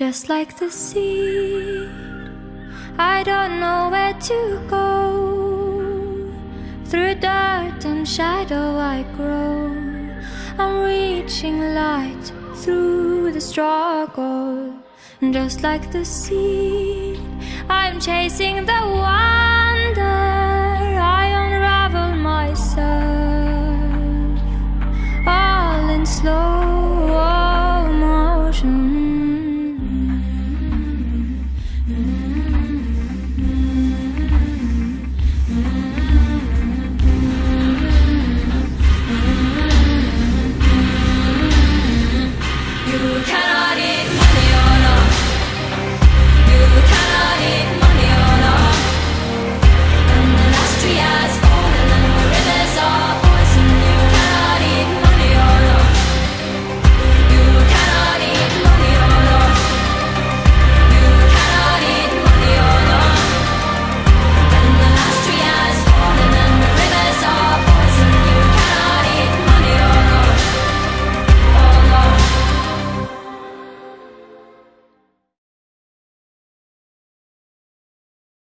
Just like the seed, I don't know where to go. Through dirt and shadow, I grow. I'm reaching light through the struggle. Just like the seed, I'm chasing the wonder. I unravel myself, all in slow motion. you